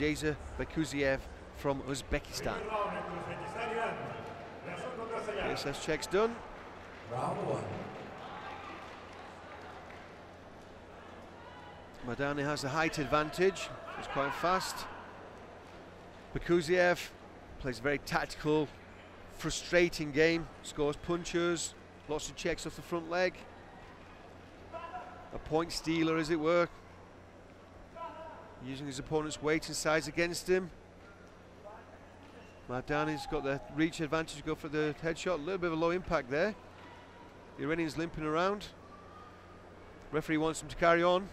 Jasur Baykuziyev from Uzbekistan. PSS checks done. Mardani has the height advantage. He's quite fast. Baykuziyev plays a very tactical, frustrating game. Scores punches, lots of checks off the front leg. A point stealer, as it were. Using his opponent's weight and size against him. Mardani's got the reach advantage to go for the headshot. A little bit of a low impact there. The Iranian's limping around. Referee wants him to carry on.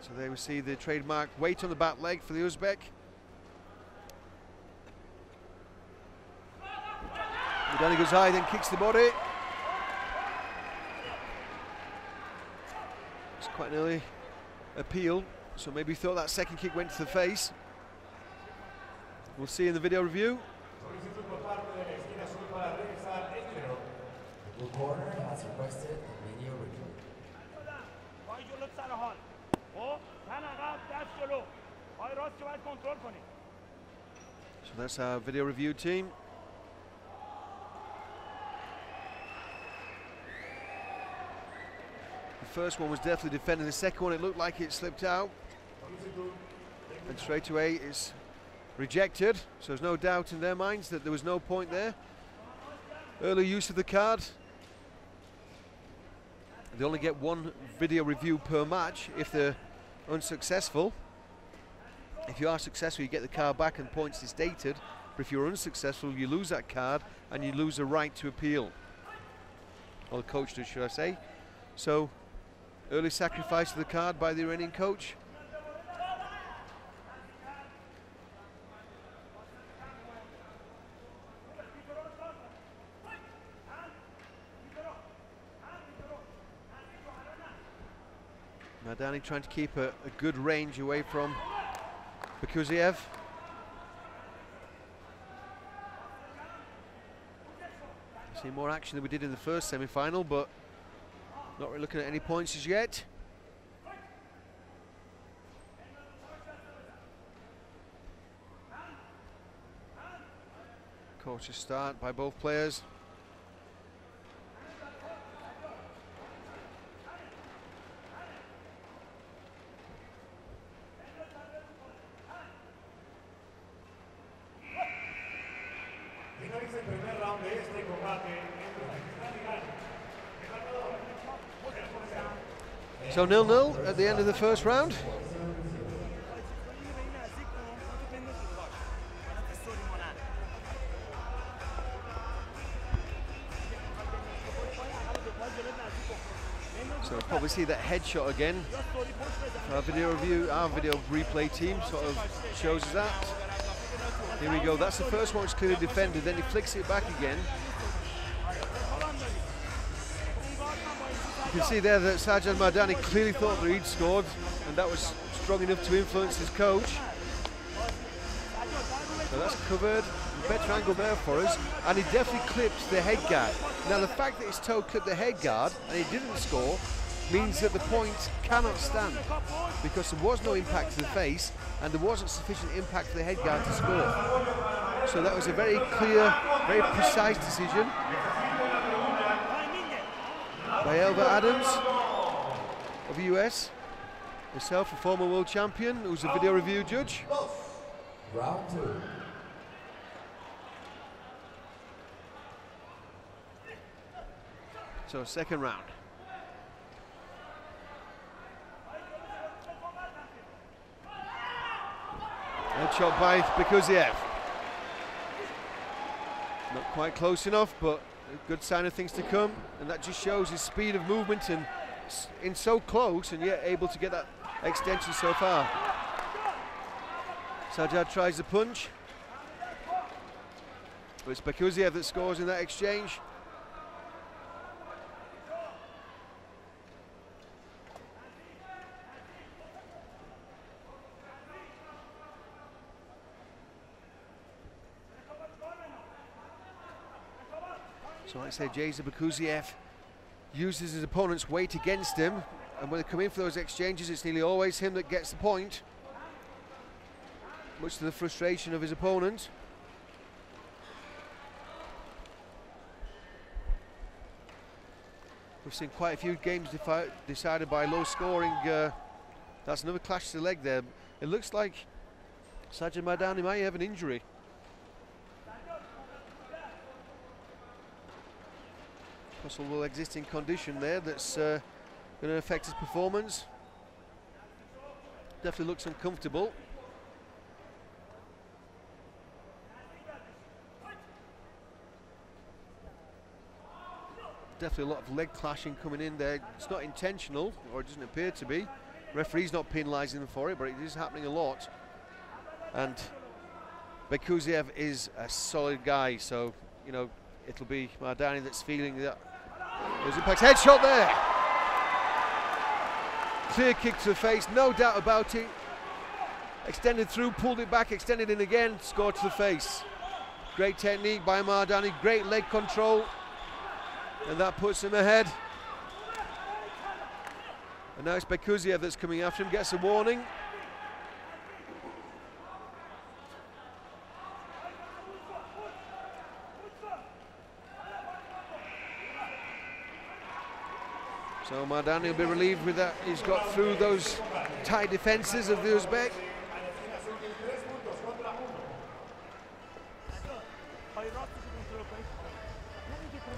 So there we see the trademark weight on the back leg for the Uzbek. Mardani goes high, then kicks the body. Quite an early appeal. So maybe thought that second kick went to the face. We'll see in the video review. So that's our video review team. First one was definitely defending. The second one, it looked like it slipped out. And straight away it's rejected. So there's no doubt in their minds that there was no point there. Early use of the card. They only get one video review per match if they're unsuccessful. If you are successful, you get the card back and points is stated. But if you're unsuccessful, you lose that card and you lose the right to appeal. Or the coach does, should I say. So, early sacrifice of the card by the Iranian coach. Mardani trying to keep a, a good range away from Baykuziyev. See more action than we did in the first semi-final, but not really looking at any points as yet. Cautious start by both players. So nil-nil at the end of the first round. So we'll probably see that headshot again. Our video review, our video replay team sort of shows us that. Here we go. That's the first one. It's clearly defended. Then he flicks it back again. You can see there that Sajjad Mardani clearly thought that he'd scored, and that was strong enough to influence his coach. So that's covered. Better angle there for us, and he definitely clipped the head guard. Now the fact that his toe clipped the head guard and he didn't score means that the point cannot stand because there was no impact to the face and there wasn't sufficient impact to the head guard to score. So that was a very clear, very precise decision by Elva Adams of the US. Herself a former world champion who's a video review judge. Round two. So second round. Headshot by Baykuziyev. Not quite close enough, but a good sign of things to come. And that just shows his speed of movement and in so close and yet able to get that extension so far. Sajjad tries the punch. But it's Baykuziyev that scores in that exchange. So like I say, Jason Baykuziyev uses his opponent's weight against him and when they come in for those exchanges, it's nearly always him that gets the point, much to the frustration of his opponent. We've seen quite a few games decided by low scoring. Uh, that's another clash to the leg there. It looks like Sajid Mardani might have an injury. Possible existing condition there that's uh, going to affect his performance. Definitely looks uncomfortable. Definitely a lot of leg clashing coming in there. It's not intentional, or it doesn't appear to be. Referee's not penalising them for it, but it is happening a lot. And Baykuziyev is a solid guy, so you know it'll be Mardani that's feeling that. Those impacts. Headshot there. Clear kick to the face, no doubt about it. Extended through, pulled it back, extended in again, scored to the face. Great technique by Mardani, great leg control, and that puts him ahead. And now it's Baykuziyev that's coming after him, gets a warning. So Mardani will be relieved with that. He's got through those tight defences of the Uzbek.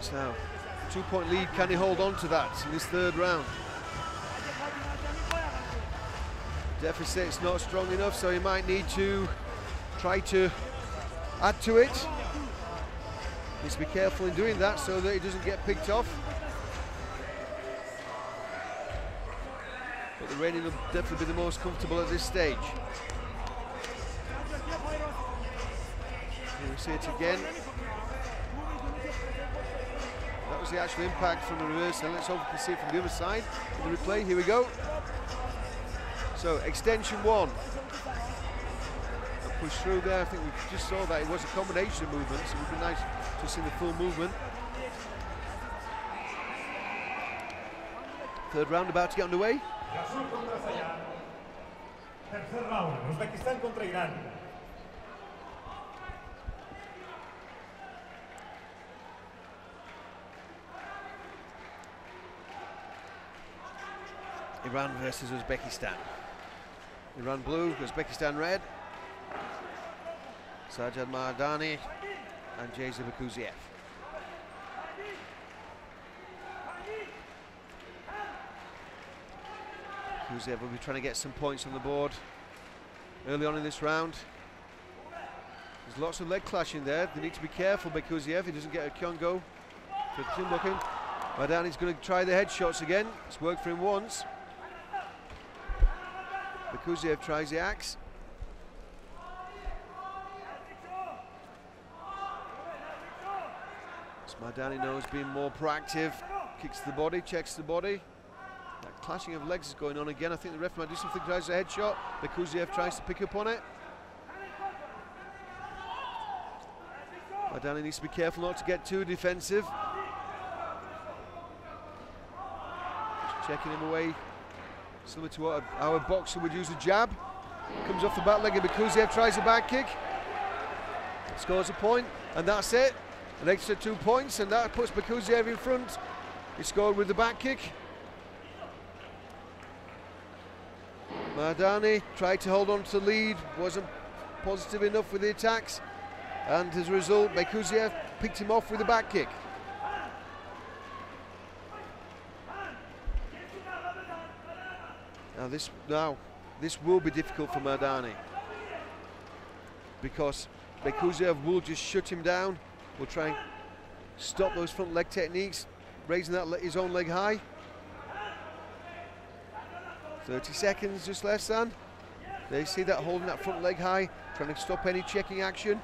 So, two point lead, can he hold on to that in this third round? Deficit's not strong enough, so he might need to try to add to it. Needs to be careful in doing that so that he doesn't get picked off. Iranian will definitely be the most comfortable at this stage. Here we see it again. That was the actual impact from the reverse. And let's hope we can see it from the other side. In the replay, here we go. So extension one. And push through there. I think we just saw that it was a combination of movements. It would be nice to see the full movement. Third round about to get underway. Azul contra Sayán. Tercer round, Uzbekistán contra Irán. Iran versus Uzbekistan. Iran blue, Uzbekistan red. Sajjad Mardani and Baykuziyev. Baykuziyev will be trying to get some points on the board early on in this round. There's lots of leg clashing there. They need to be careful Baykuziyev. He doesn't get a Kyongo. Mardani's going to try the headshots again. It's worked for him once. Baykuziyev tries the axe. Mardani knows being more proactive, kicks the body, checks the body. That clashing of legs is going on again. I think the ref might do something, tries a headshot. Baykuziyev tries to pick up on it. Mardani needs to be careful not to get too defensive. Just checking him away Similar to what our boxer would use a jab. Comes off the back leg and Baykuziyev tries a back kick. Scores a point, and that's it. An extra two points, and that puts Baykuziyev in front. He scored with the back kick. Mardani tried to hold on to the lead, wasn't positive enough with the attacks, and as a result, Baykuziyev picked him off with a back kick. Now this now this will be difficult for Mardani because Baykuziyev will just shut him down. Will try and stop those front leg techniques, raising that his own leg high. 30 seconds just less than. They see that holding that front leg high, trying to stop any checking action.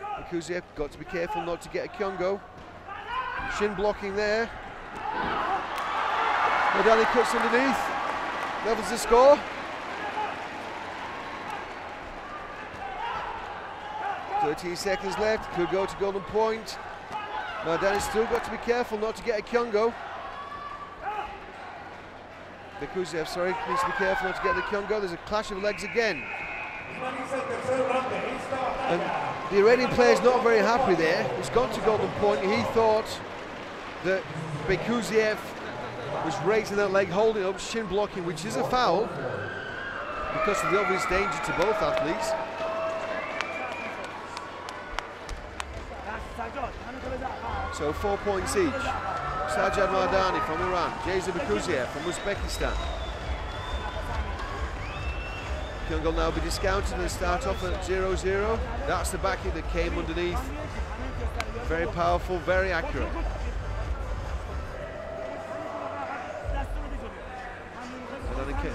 Baykuziyev got to be careful not to get a Kyongo. Shin blocking there. Mardani cuts underneath, levels the score. Thirteen seconds left, could go to golden point. Mardani's still got to be careful not to get a Kyongo. Baykuziyev, sorry, needs to be careful not to get the Kyongo. There's a clash of legs again. And the Iranian player's not very happy there. He's gone to golden point. He thought that Baykuziyev was raising that leg, holding up, shin blocking, which is a foul because of the obvious danger to both athletes. So four points each. Sajjad Mardani from Iran, Jason Baykuziyev from Uzbekistan. Kyung will now be discounted and start off at 0-0. That's the backhand that came underneath. Very powerful, very accurate.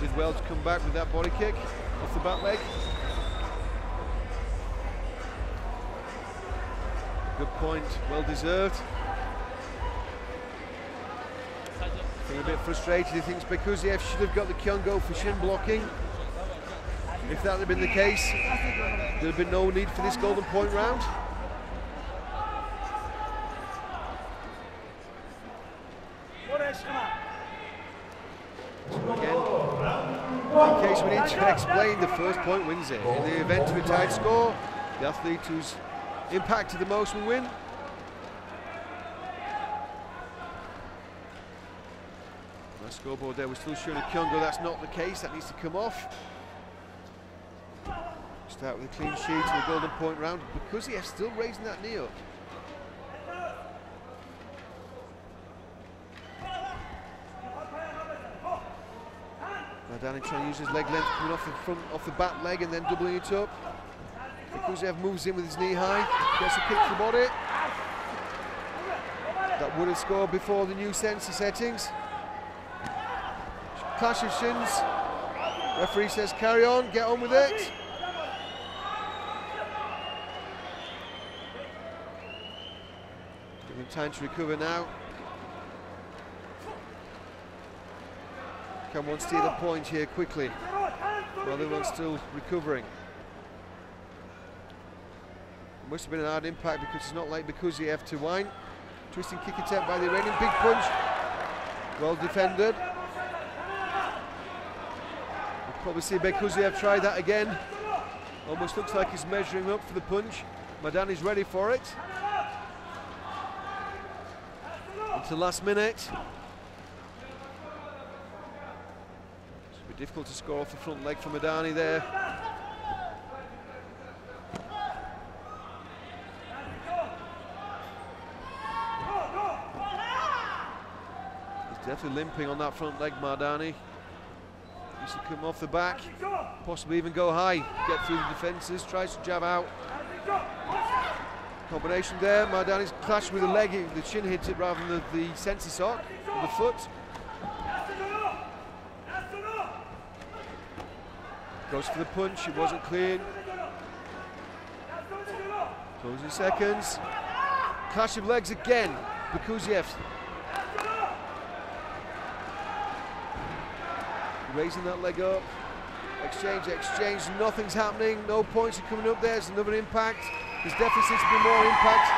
Did well to come back with that body kick off the back leg. Good point, well deserved. A bit frustrated, he thinks Baykuziyev should have got the Kyongo for shin blocking. If that had been the case, there'd have been no need for this golden point round. Again, in case we need to explain, the first point wins it. In the event of a tied score, the athlete who's impacted the most will win. Scoreboard there, we're still showing a Kyongo, that's not the case, that needs to come off. Start with a clean sheet and a golden point round, because he is still raising that knee up. Mardani trying to use his leg length coming off the front, off the back leg and then doubling it up. Baykuziyev moves in with his knee high, gets a kick to the body. That would have scored before the new sensor settings. Clash of shins. Referee says carry on, get on with it. Give him time to recover now. Can one steal a point here quickly? The other one's still recovering. Must have been an hard impact because it's not like because Baykuziyev to whine. Twisting kick attempt by the Iranian, big punch. Well defended. Probably see Baykuziyev try that again. Almost looks like he's measuring up for the punch. Mardani's ready for it. Into last minute. It's be difficult to score off the front leg for Mardani there. He's definitely limping on that front leg, Mardani. Needs to come off the back, possibly even go high, get through the defences, tries to jab out. Combination there, Mardani's clashed with the leg, the chin hits it rather than the, the sensor sock, the foot. Goes. For the punch, it wasn't clean. Closing seconds. Clash of legs again. Baykuziyev. Raising that leg up. Exchange, exchange. Nothing's happening. No points are coming up there. There's another impact. There's definitely to be more impact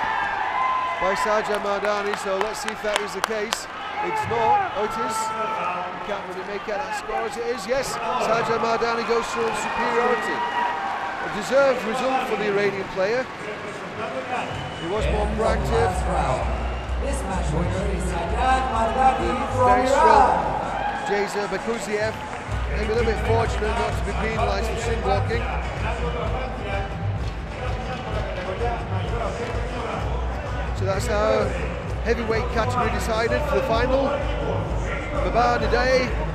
by Sajjad Mardani. So let's see if that is the case. It's not. Oh, it is. You can't really make out that score as it is. Yes, Sajjad Mardani goes through on superiority. A deserved result for the Iranian player. He was more proactive. This match winner is Sajjad Mardani from Very strong. Iran. Jasur Baykuziyev, maybe a little bit fortunate not to be penalised for shin blocking. So that's our heavyweight category decided for the final. Babar Nadei